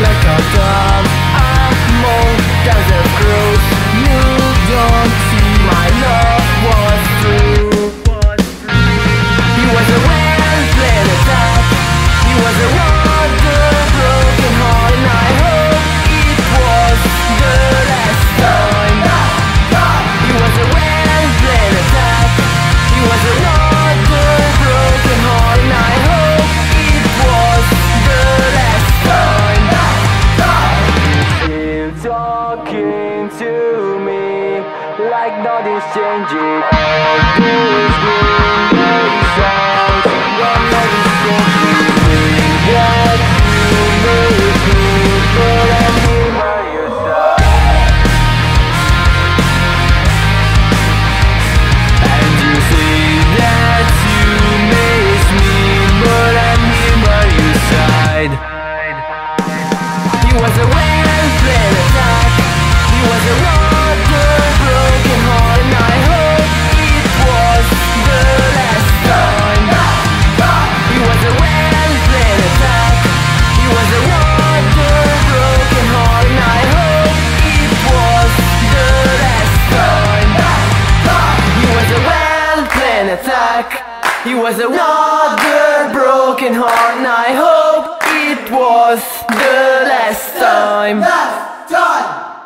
like a to me like nothing's changing. All good. an attack It was another broken heart and I hope it was the last time Last time!